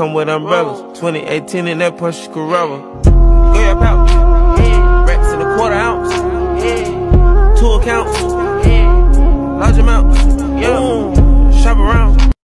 come with umbrellas. 2018 in that Porsche Carrera.